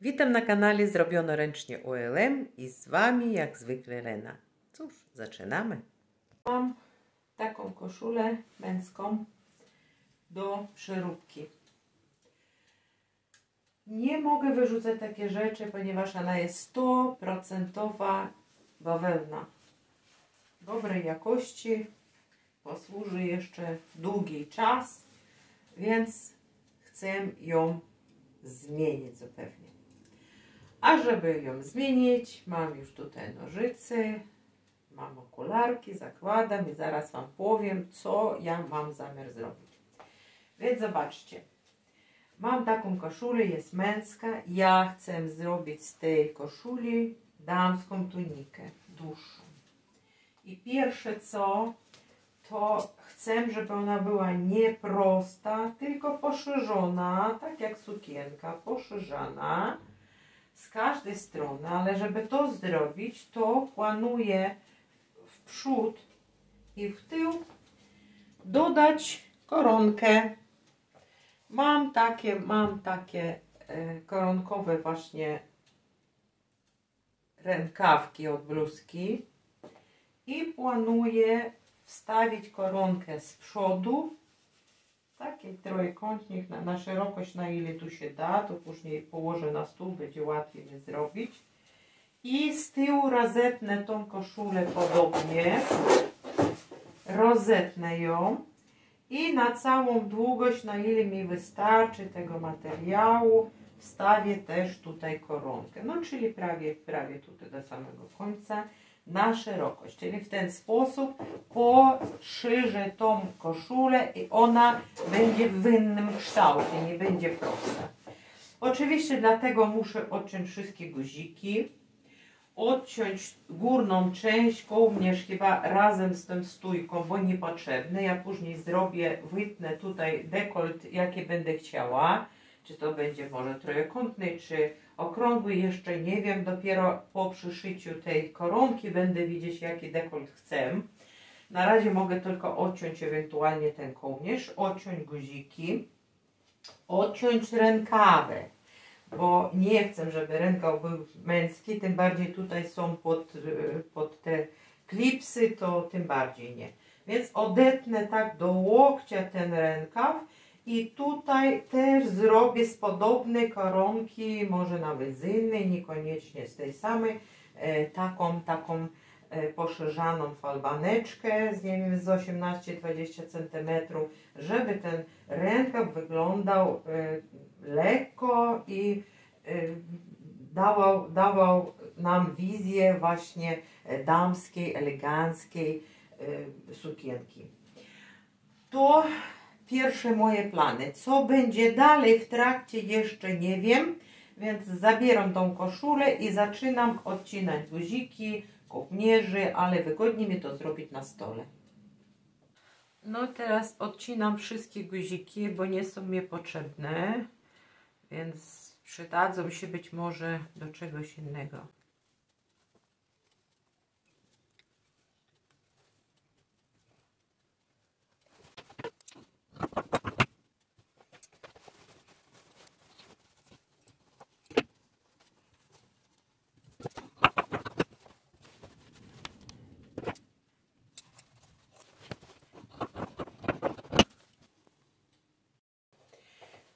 Witam na kanale Zrobiono Ręcznie ULM i z Wami jak zwykle Lena. Cóż, zaczynamy. Mam taką koszulę męską do przeróbki. Nie mogę wyrzucać takie rzeczy, ponieważ ona jest 100% bawełna. Dobrej jakości, posłuży jeszcze długi czas, więc chcę ją zmienić zupełnie. A żeby ją zmienić, mam już tutaj nożyce, mam okularki, zakładam i zaraz Wam powiem, co ja mam zamiar zrobić. Więc zobaczcie, mam taką koszulę, jest męska, ja chcę zrobić z tej koszuli damską tunikę, dłuższą. I pierwsze co, to chcę, żeby ona była nie prosta, tylko poszerzona, tak jak sukienka, poszerzana z każdej strony, ale żeby to zrobić, to planuję w przód i w tył dodać koronkę. Mam takie, mam takie e, koronkowe właśnie rękawki od bluzki i planuję wstawić koronkę z przodu taki trójkątnik na, na szerokość na ile tu się da to później położę na stół będzie łatwiej mi zrobić. I z tyłu rozetnę tą koszulę podobnie rozetnę ją i na całą długość na ile mi wystarczy tego materiału wstawię też tutaj koronkę. No czyli prawie, prawie tutaj do samego końca na szerokość, czyli w ten sposób poszerzę tą koszulę i ona będzie w innym kształcie, nie będzie prosta. Oczywiście dlatego muszę odciąć wszystkie guziki, odciąć górną część, kołnierz chyba razem z tą stójką, bo niepotrzebny. Ja później zrobię, wytnę tutaj dekolt, jakie będę chciała, czy to będzie może trójkątny, czy okrągły, jeszcze nie wiem, dopiero po przyszyciu tej koronki będę widzieć jaki dekolt chcę. Na razie mogę tylko odciąć ewentualnie ten kołnierz, odciąć guziki, odciąć rękawy, bo nie chcę, żeby rękaw był męski, tym bardziej tutaj są pod, pod te klipsy, to tym bardziej nie. Więc odetnę tak do łokcia ten rękaw i tutaj też zrobię z podobnej koronki, może nawet z innej, niekoniecznie z tej samej, e, taką, taką e, poszerzaną falbaneczkę z, z 18-20 cm, żeby ten rękaw wyglądał e, lekko i dawał, dawał nam wizję właśnie damskiej, eleganckiej sukienki. To pierwsze moje plany. Co będzie dalej w trakcie jeszcze nie wiem, więc zabieram tą koszulę i zaczynam odcinać guziki, kołnierzy, ale wygodnie mi to zrobić na stole. No teraz odcinam wszystkie guziki, bo nie są mi potrzebne, więc przydadzą się być może do czegoś innego.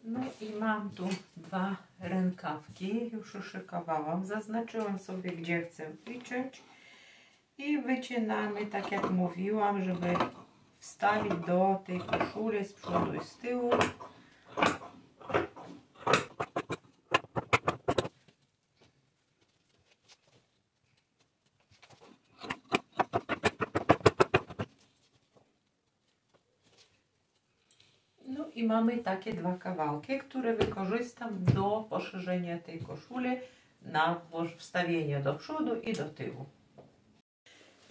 No i mam tu dwa rękawki, już uszykowałam, zaznaczyłam sobie gdzie chcę wyciąć i wycinamy tak jak mówiłam, żeby wstawić do tej koszuli z przodu i z tyłu i mamy takie dwa kawałki, które wykorzystam do poszerzenia tej koszuli na wstawienie do przodu i do tyłu.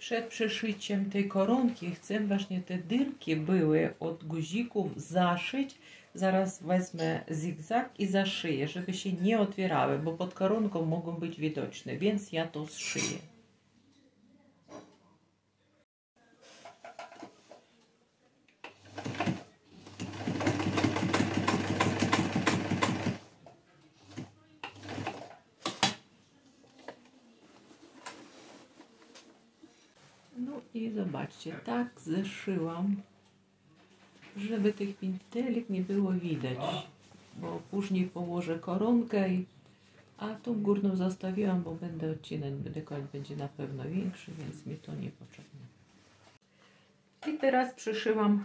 Przed przeszyciem tej koronki chcę właśnie te dyrki były od guzików zaszyć. Zaraz wezmę zigzag i zaszyję, żeby się nie otwierały, bo pod koronką mogą być widoczne, więc ja to zszyję. I zobaczcie, tak zeszyłam, żeby tych pintelek nie było widać, bo później położę koronkę, i, a tą górną zostawiłam, bo będę odcinać, dekolt będzie na pewno większy, więc mi to niepotrzebne. I teraz przyszyłam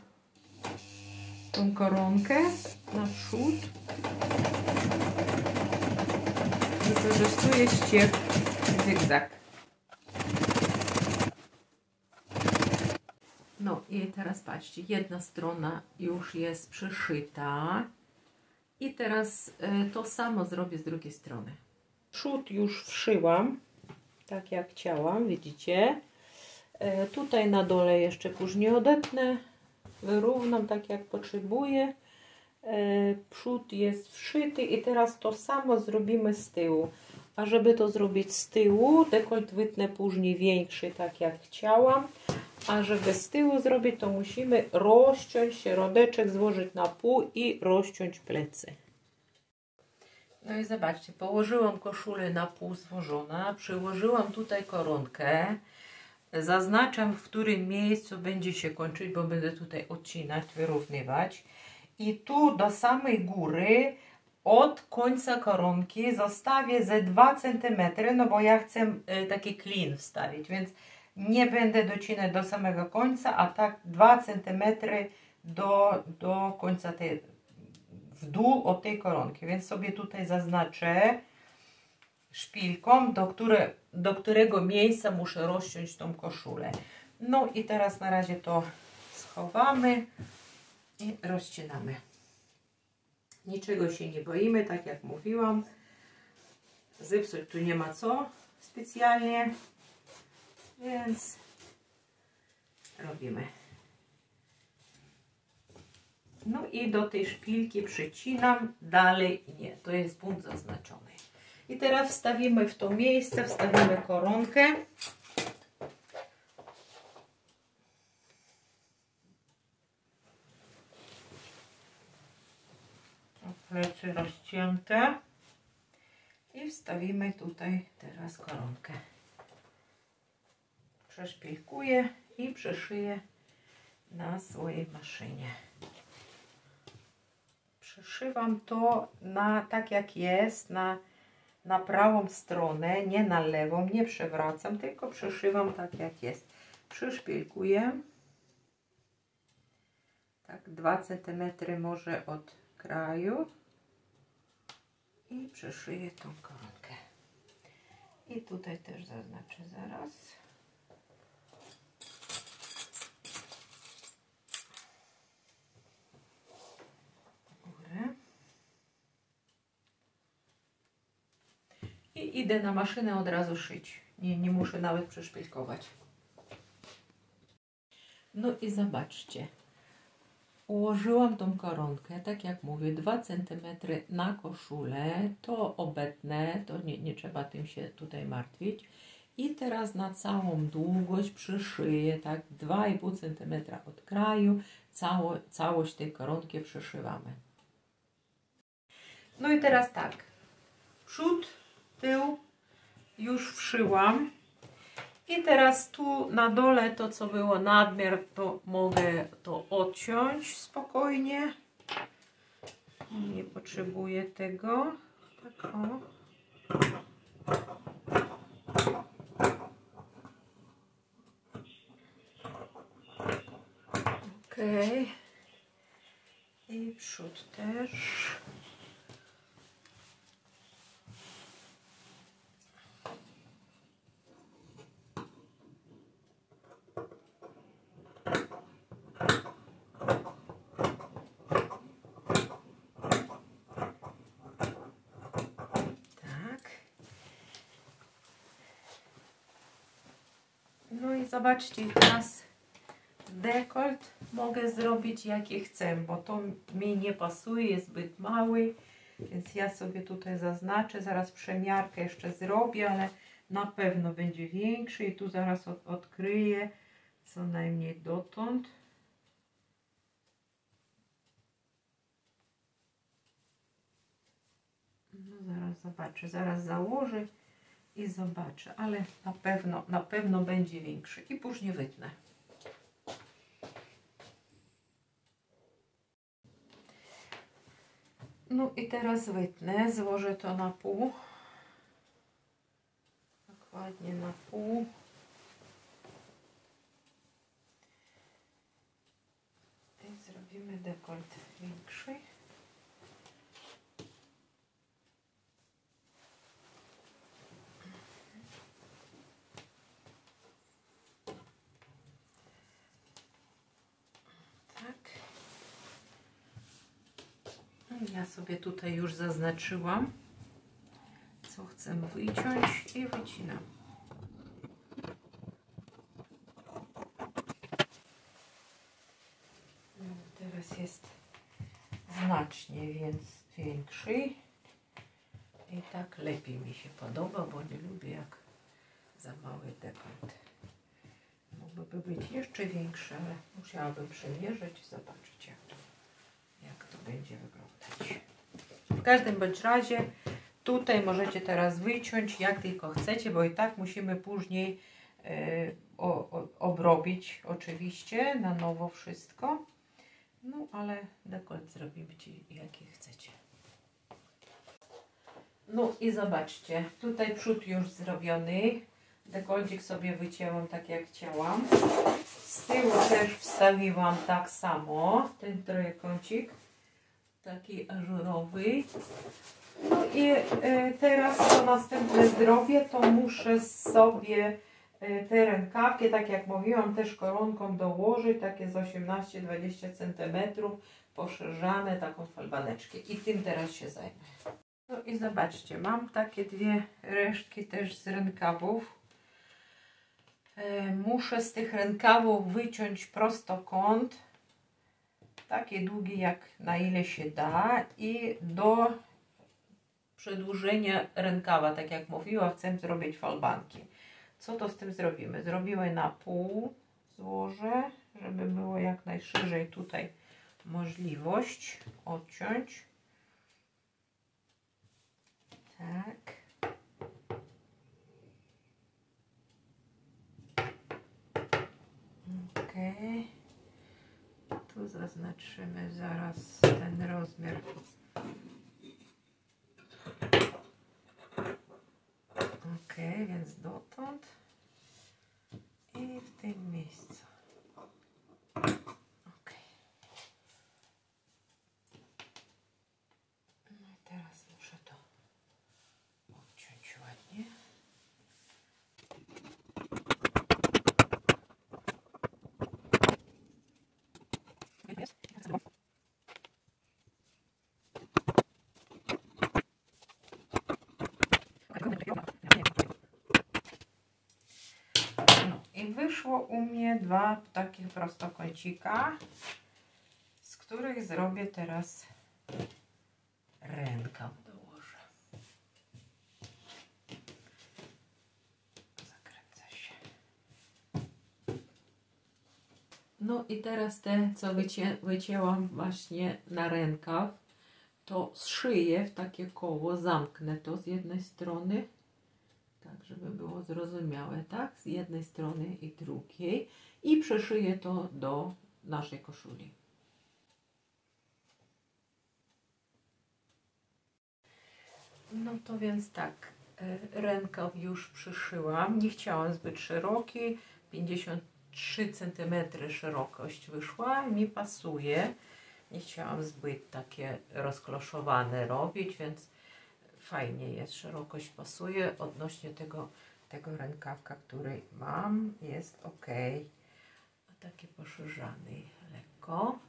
tą koronkę na przód. Wykorzystuję ścież zygzak. No i teraz patrzcie, jedna strona już jest przyszyta i teraz y, to samo zrobię z drugiej strony. Przód już wszyłam, tak jak chciałam, widzicie. Y, tutaj na dole jeszcze później odetnę, wyrównam tak jak potrzebuję. Y, przód jest wszyty i teraz to samo zrobimy z tyłu. A żeby to zrobić z tyłu, dekolt wytnę później większy, tak jak chciałam. A żeby z tyłu zrobić, to musimy rozciąć środeczek, złożyć na pół i rozciąć plecy. No i zobaczcie, położyłam koszulę na pół złożona, przyłożyłam tutaj koronkę, zaznaczam w którym miejscu będzie się kończyć, bo będę tutaj odcinać, wyrównywać i tu do samej góry od końca koronki zostawię ze 2 cm, no bo ja chcę y, taki klin wstawić, więc nie będę docinać do samego końca, a tak 2 cm do, do końca tej, w dół od tej koronki, więc sobie tutaj zaznaczę szpilką, do, które, do którego miejsca muszę rozciąć tą koszulę. No i teraz na razie to schowamy i rozcinamy. Niczego się nie boimy, tak jak mówiłam. Zepsuć tu nie ma co specjalnie, więc robimy. No i do tej szpilki przycinam, dalej nie, to jest punkt zaznaczony. I teraz wstawimy w to miejsce, wstawimy koronkę. plecy rozcięte i wstawimy tutaj teraz koronkę. Przeszpilkuję i przeszyję na swojej maszynie. Przeszywam to na tak jak jest, na, na prawą stronę, nie na lewą, nie przewracam, tylko przeszywam tak jak jest. Przyszpilkuję tak 2 cm może od kraju i przeszyję tą koronkę. I tutaj też zaznaczę zaraz. Idę na maszynę od razu szyć. Nie, nie muszę nawet przeszpilkować. No i zobaczcie. Ułożyłam tą koronkę, tak jak mówię, 2 cm na koszulę, to obetnę, to nie, nie trzeba tym się tutaj martwić. I teraz na całą długość przyszyję, tak 2,5 cm od kraju, cało, całość tej koronki przyszywamy. No i teraz tak, przód, tył już wszyłam. I teraz tu na dole to, co było nadmiar, to mogę to odciąć spokojnie. Nie potrzebuję tego. Tak o. Ok. I przód też. No i zobaczcie, teraz dekolt mogę zrobić jaki chcę, bo to mi nie pasuje, jest zbyt mały, więc ja sobie tutaj zaznaczę, zaraz przemiarkę jeszcze zrobię, ale na pewno będzie większy i tu zaraz od, odkryję co najmniej dotąd. No zaraz zobaczę, zaraz założę i zobaczę, ale na pewno, na pewno będzie większy i później wytnę. No i teraz wytnę, złożę to na pół. Dokładnie na pół. I zrobimy dekolt większy. Ja sobie tutaj już zaznaczyłam, co chcę wyciąć i wycinam. No, teraz jest znacznie więc większy i tak lepiej mi się podoba, bo nie lubię jak za mały dekolt. Mógłby być jeszcze większy, ale musiałabym przemierzyć i zobaczyć jak to, jak to będzie wyglądać. W każdym bądź razie tutaj możecie teraz wyciąć jak tylko chcecie, bo i tak musimy później e, obrobić oczywiście na nowo wszystko. No ale dekolt zrobimy Ci jaki chcecie. No i zobaczcie, tutaj przód już zrobiony. Dekolcik sobie wycięłam tak jak chciałam. Z tyłu też wstawiłam tak samo ten trójkącik. Taki ażurowy. No i e, teraz to następne zdrowie, to muszę sobie e, te rękawki, tak jak mówiłam, też koronką dołożyć, takie z 18-20 cm, poszerzane, taką falbaneczkę. I tym teraz się zajmę. No i zobaczcie, mam takie dwie resztki też z rękawów. E, muszę z tych rękawów wyciąć prostokąt, takie długie jak na ile się da i do przedłużenia rękawa, tak jak mówiła, chcę zrobić falbanki. Co to z tym zrobimy? Zrobimy na pół, złożę, żeby było jak najszerzej tutaj możliwość odciąć. Tak. Ok. Tu zaznaczymy zaraz ten rozmiar. Ok, więc dotąd i w tym miejscu. Ok. No i teraz muszę to obciąć ładnie. No i wyszło u mnie dwa takie prostokącika, z których zrobię teraz rękaw dołożę. Się. No i teraz te, co wycię, wycięłam właśnie na rękaw, to zszyję w takie koło, zamknę to z jednej strony, tak żeby było zrozumiałe, tak, z jednej strony i drugiej i przeszyję to do naszej koszuli. No to więc tak, e, rękaw już przyszyłam, nie chciałam zbyt szeroki, 53 cm szerokość wyszła, mi pasuje. Nie chciałam zbyt takie rozkloszowane robić, więc fajnie jest, szerokość pasuje. Odnośnie tego, tego rękawka, który mam, jest ok. Taki poszerzany lekko.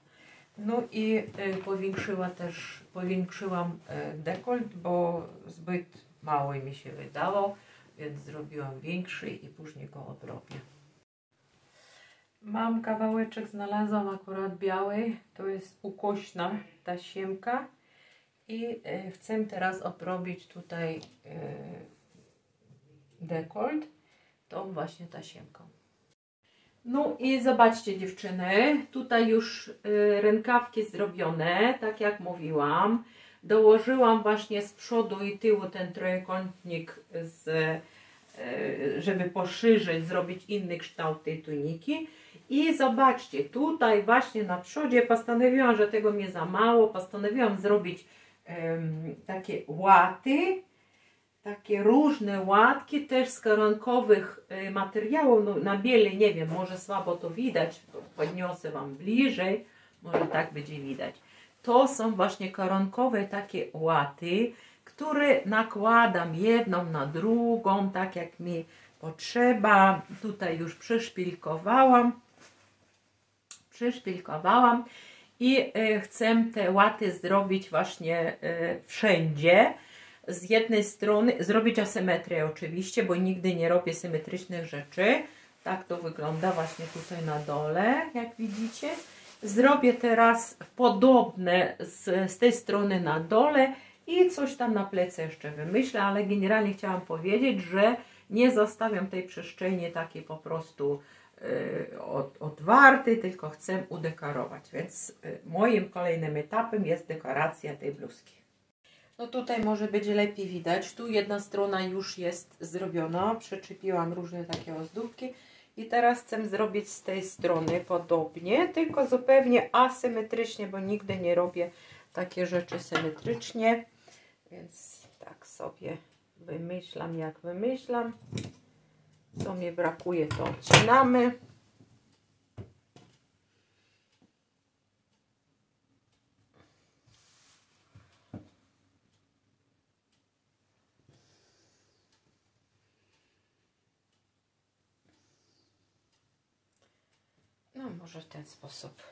No i y, powiększyła też, powiększyłam y, dekolt, bo zbyt mały mi się wydawał, więc zrobiłam większy i później go odrobię. Mam kawałeczek, znalazłam akurat biały, to jest ukośna tasiemka i y, chcę teraz obrobić tutaj y, dekolt tą właśnie tasiemką. No i zobaczcie dziewczyny, tutaj już y, rękawki zrobione, tak jak mówiłam. Dołożyłam właśnie z przodu i tyłu ten trójkątnik z e, żeby poszerzyć, zrobić inny kształt tej tuniki. I zobaczcie, tutaj właśnie na przodzie postanowiłam, że tego mnie za mało, postanowiłam zrobić takie łaty, takie różne łatki też z koronkowych y, materiałów, no, na bieli nie wiem, może słabo to widać, podniosę Wam bliżej, może tak będzie widać. To są właśnie koronkowe takie łaty, które nakładam jedną na drugą, tak jak mi potrzeba. Tutaj już przyszpilkowałam, przyszpilkowałam i y, chcę te łaty zrobić właśnie y, wszędzie z jednej strony zrobić asymetrię oczywiście, bo nigdy nie robię symetrycznych rzeczy. Tak to wygląda właśnie tutaj na dole, jak widzicie. Zrobię teraz podobne z, z tej strony na dole i coś tam na plecy jeszcze wymyślę, ale generalnie chciałam powiedzieć, że nie zostawiam tej przestrzeni takiej po prostu y, od, otwartej, tylko chcę udekorować. Więc y, moim kolejnym etapem jest dekoracja tej bluzki. No tutaj może być lepiej widać. Tu jedna strona już jest zrobiona. Przyczepiłam różne takie ozdóbki. I teraz chcę zrobić z tej strony podobnie, tylko zupełnie asymetrycznie, bo nigdy nie robię takie rzeczy symetrycznie. Więc tak sobie wymyślam, jak wymyślam. Co mi brakuje, to odcinamy. No może w ten sposób.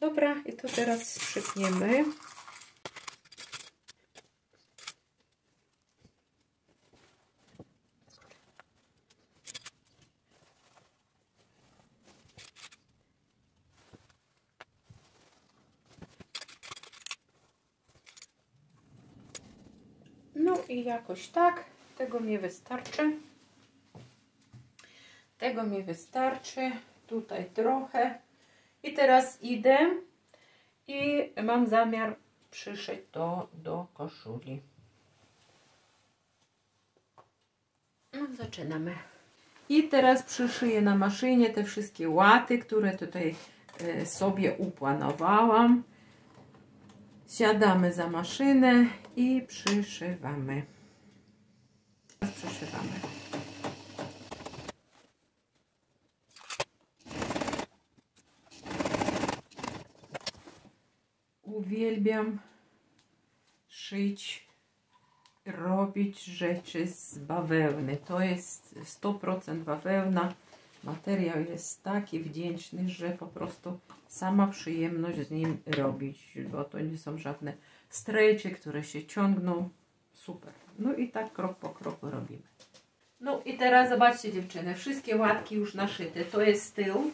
Dobra, i to teraz przypniemy. No i jakoś tak. Tego mi wystarczy. Tego mi wystarczy tutaj trochę. I teraz idę i mam zamiar przyszyć to do koszuli. No, zaczynamy. I teraz przyszyję na maszynie te wszystkie łaty, które tutaj e, sobie uplanowałam. Siadamy za maszynę i przyszywamy. Przyszywamy. uwielbiam szyć, robić rzeczy z bawełny. To jest 100% bawełna. Materiał jest taki wdzięczny, że po prostu sama przyjemność z nim robić, bo to nie są żadne strejcie, które się ciągną. Super. No i tak krok po kroku robimy. No i teraz zobaczcie dziewczyny, wszystkie łatki już naszyte. To jest tył,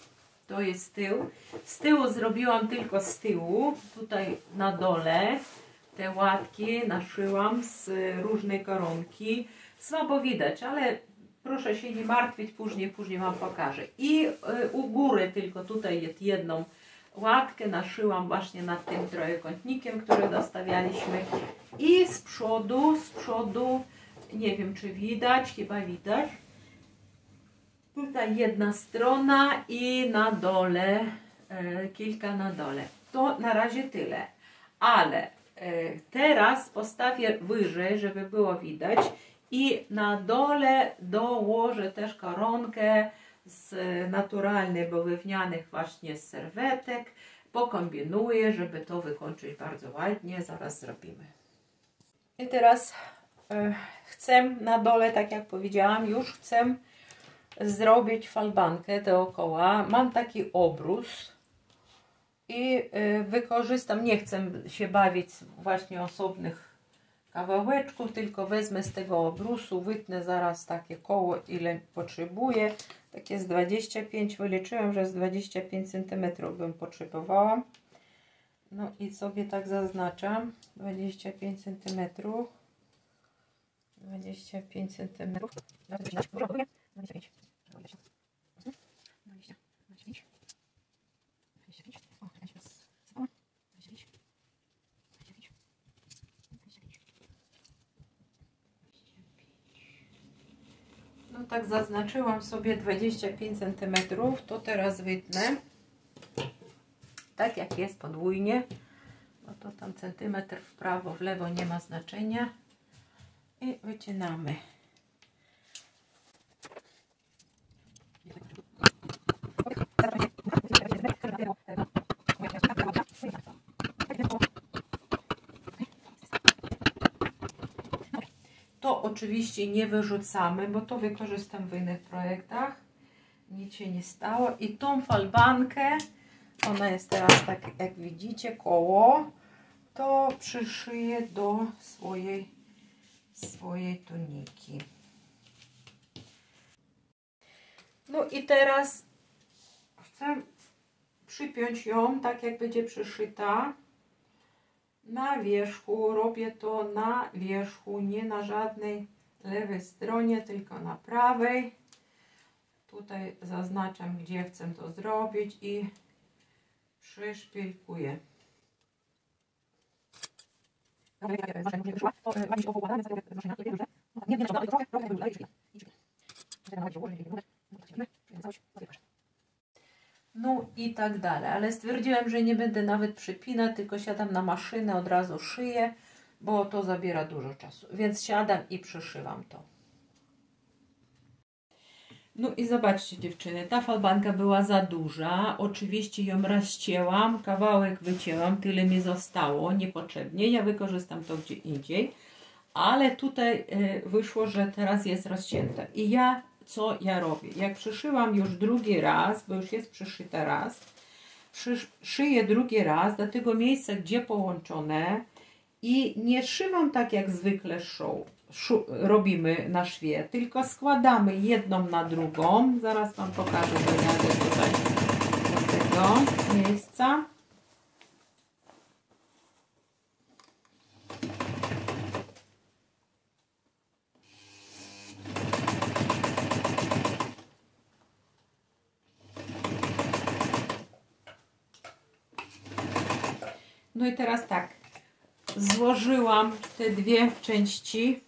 to jest tył. Z tyłu zrobiłam tylko z tyłu, tutaj na dole te łatki naszyłam z różnej koronki. Słabo widać, ale proszę się nie martwić, później, później Wam pokażę. I y, u góry tylko tutaj jest jedną łatkę naszyłam właśnie nad tym trojekątnikiem, który dostawialiśmy. I z przodu, z przodu, nie wiem czy widać, chyba widać, Tutaj jedna strona i na dole, e, kilka na dole. To na razie tyle. Ale e, teraz postawię wyżej, żeby było widać i na dole dołożę też koronkę z naturalnych bawełnianych właśnie serwetek. Pokombinuję, żeby to wykończyć bardzo ładnie. Zaraz zrobimy. I teraz e, chcę na dole, tak jak powiedziałam, już chcę zrobić falbankę dookoła. Mam taki obrus i y, wykorzystam, nie chcę się bawić właśnie osobnych kawałeczków, tylko wezmę z tego obrusu, wytnę zaraz takie koło, ile potrzebuję. Takie z 25, wyliczyłem, że z 25 cm bym potrzebowała. No i sobie tak zaznaczam, 25 cm. 25 cm. 25. 20. 20. 25. 25. O, 25. 25. 25. 25. tak zaznaczyłam sobie 25 cm, to teraz wytnę tak jak jest podwójnie, no to tam centymetr w prawo, w lewo nie ma znaczenia i wycinamy. Oczywiście nie wyrzucamy, bo to wykorzystam w innych projektach. Nic się nie stało. I tą falbankę, ona jest teraz tak jak widzicie koło, to przyszyję do swojej, swojej tuniki. No i teraz chcę przypiąć ją tak jak będzie przyszyta na wierzchu. Robię to na wierzchu, nie na żadnej lewej stronie, tylko na prawej. Tutaj zaznaczam, gdzie chcę to zrobić i przyszpilkuję. No i tak dalej, ale stwierdziłem, że nie będę nawet przypinać, tylko siadam na maszynę, od razu szyję, bo to zabiera dużo czasu. Więc siadam i przyszywam to. No i zobaczcie dziewczyny, ta falbanka była za duża. Oczywiście ją rozcięłam, kawałek wycięłam, tyle mi zostało niepotrzebnie. Ja wykorzystam to gdzie indziej. Ale tutaj wyszło, że teraz jest rozcięte. I ja, co ja robię? Jak przyszyłam już drugi raz, bo już jest przyszyte raz, szyję drugi raz do tego miejsca, gdzie połączone i nie szywam tak jak zwykle show robimy na szwie, tylko składamy jedną na drugą. Zaraz Wam pokażę, dojadę tutaj do tego miejsca. No i teraz tak, złożyłam te dwie części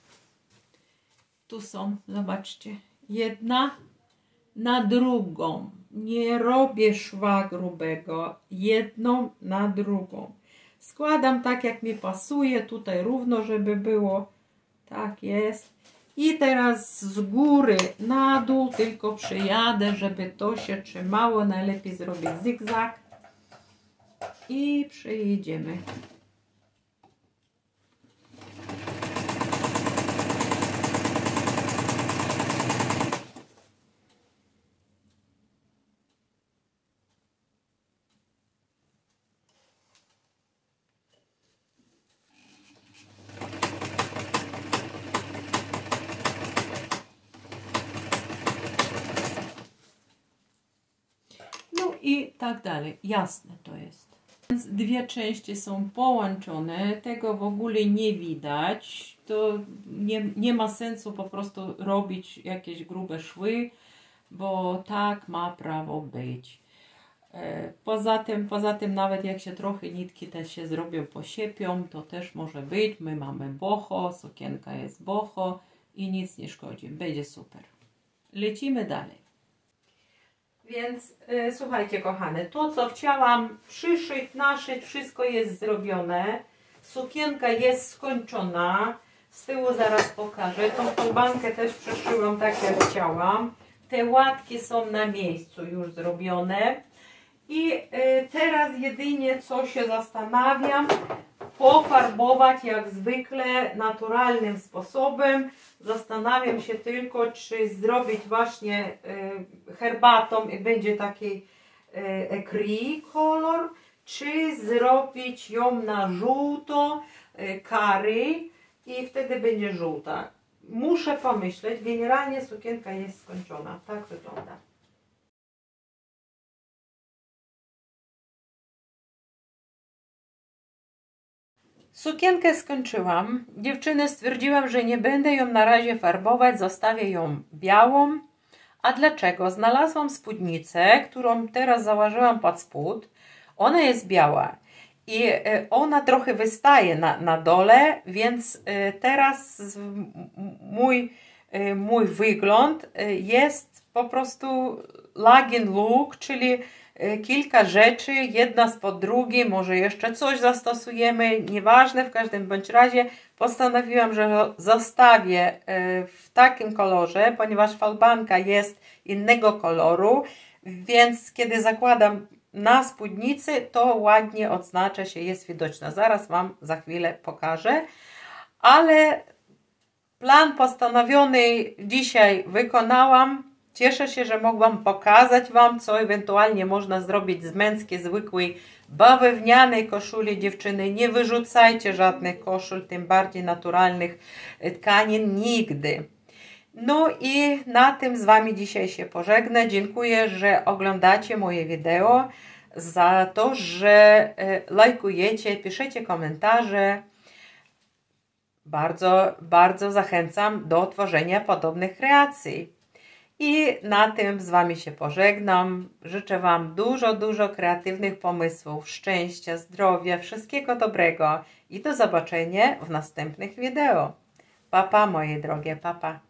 tu są, zobaczcie, jedna na drugą. Nie robię szwa grubego, jedną na drugą. Składam tak, jak mi pasuje, tutaj równo, żeby było. Tak jest. I teraz z góry na dół tylko przyjadę, żeby to się trzymało. Najlepiej zrobić zygzak. I przejedziemy. I tak dalej. Jasne to jest. Więc dwie części są połączone, tego w ogóle nie widać. To nie, nie ma sensu po prostu robić jakieś grube szwy, bo tak ma prawo być. E, poza tym, poza tym nawet jak się trochę nitki też się zrobią, posiepią, to też może być. My mamy boho, sukienka jest boho i nic nie szkodzi. Będzie super. Lecimy dalej. Więc y, słuchajcie kochane, to co chciałam przyszyć, naszyć, wszystko jest zrobione. Sukienka jest skończona. Z tyłu zaraz pokażę. Tą kolbankę też przeszyłam tak jak chciałam. Te łatki są na miejscu już zrobione. I y, teraz jedynie co się zastanawiam, pofarbować jak zwykle naturalnym sposobem. Zastanawiam się tylko, czy zrobić właśnie y, herbatą i będzie taki y, kolor, czy zrobić ją na żółto, y, kary i wtedy będzie żółta. Muszę pomyśleć, generalnie sukienka jest skończona, tak wygląda. Sukienkę skończyłam. Dziewczynę stwierdziłam, że nie będę ją na razie farbować, zostawię ją białą. A dlaczego? Znalazłam spódnicę, którą teraz założyłam pod spód. Ona jest biała i e, ona trochę wystaje na, na dole, więc e, teraz mój y, mój wygląd jest po prostu lagin look, czyli kilka rzeczy, jedna spod drugiej, może jeszcze coś zastosujemy, nieważne, w każdym bądź razie postanowiłam, że zostawię w takim kolorze, ponieważ falbanka jest innego koloru, więc kiedy zakładam na spódnicy, to ładnie odznacza się, jest widoczna. Zaraz Wam za chwilę pokażę, ale plan postanowiony dzisiaj wykonałam. Cieszę się, że mogłam pokazać Wam, co ewentualnie można zrobić z męskiej, zwykłej bawełnianej koszuli dziewczyny. Nie wyrzucajcie żadnych koszul, tym bardziej naturalnych tkanin nigdy. No i na tym z Wami dzisiaj się pożegnę. Dziękuję, że oglądacie moje wideo, za to, że e, lajkujecie, piszecie komentarze. Bardzo, bardzo zachęcam do tworzenia podobnych kreacji. I na tym z Wami się pożegnam. Życzę Wam dużo, dużo kreatywnych pomysłów, szczęścia, zdrowia, wszystkiego dobrego i do zobaczenia w następnych wideo. Papa, moje drogie, papa.